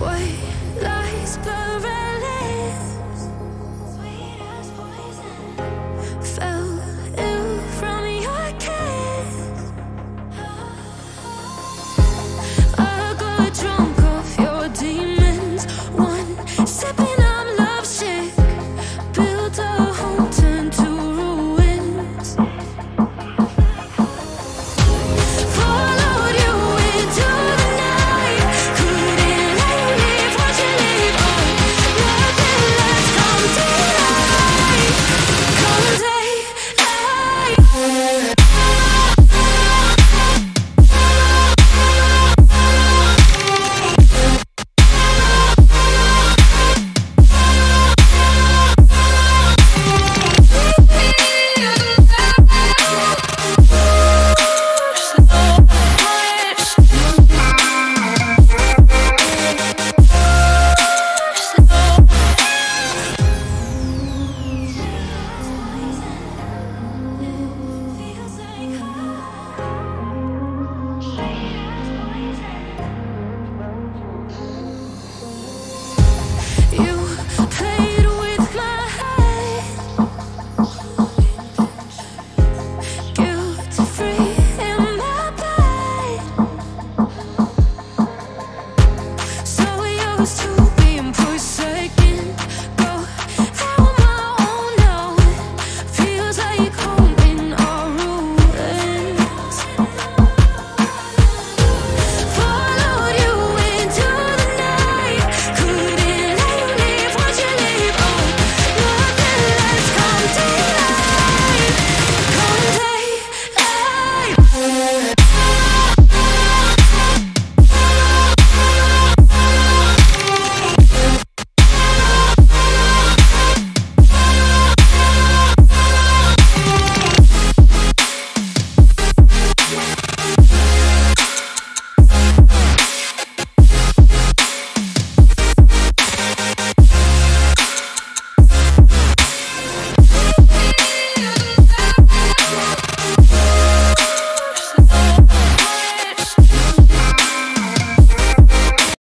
White lies perilous. Used to